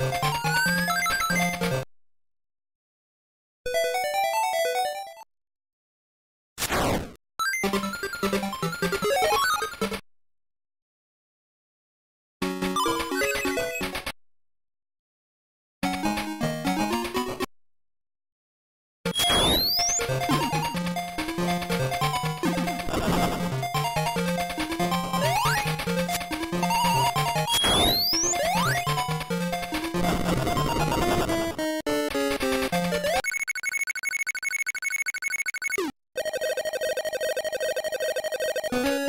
you you